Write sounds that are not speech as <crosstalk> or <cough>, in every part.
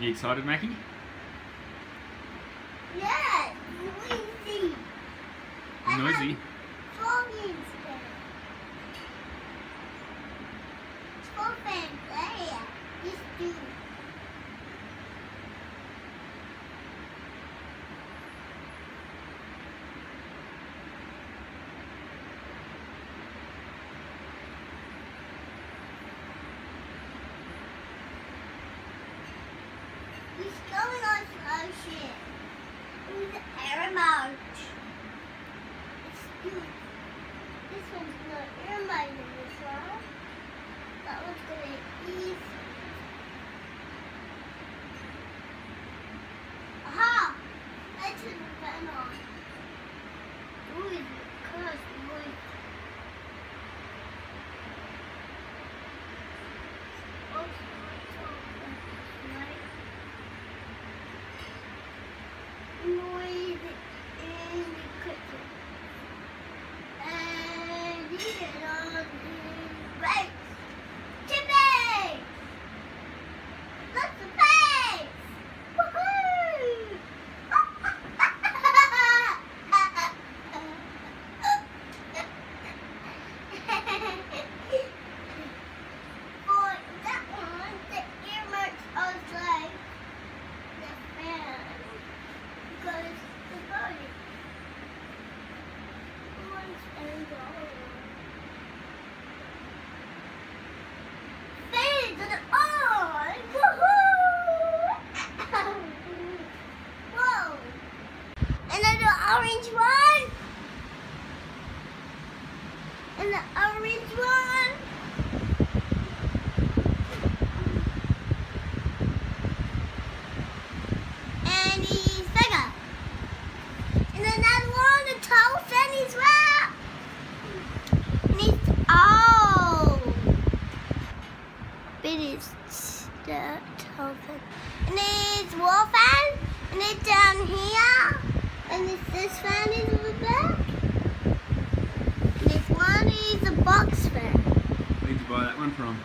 You excited, Mackie? Yeah, noisy. Noisy. Frog fans there. Just do. He's going on the air mode. It's good. This one's not air mode in this one. That one's gonna ease. Aha! I turned the fan on. Ooh, it's cursed noise. Oh, right. noise in the kitchen. And you get on the brakes. Chippy! Lots of bags! Woohoo! For that one, the earmarks are like the fan because the body wants and Fans are on! Woohoo! Whoa! Another orange <laughs> Whoa! Another orange one! And the orange one! And he's bigger. And another one, the toast, and he's wrap. And he's oh, it's the toast. And it's wall fan, and it's down here, and it's this fan is over back. And this one is a box fan. Where'd you buy that one from?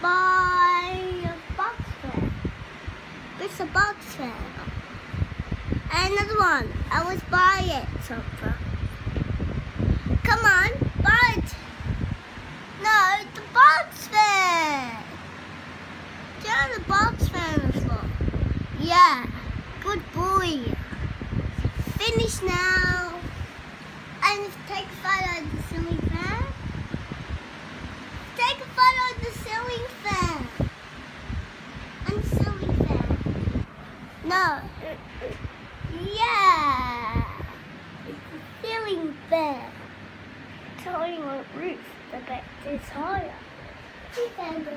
Buy a box fan. It's a box fan. And another one. I was buy it something. Come on, buy it. No, the box fan. The box floor. Yeah, good boy. Finish now. And take a photo of the ceiling fan. Take a photo of the ceiling fan. And the ceiling fan. No. Yeah. It's the ceiling fan. Holding on roof. The bit is higher. He found the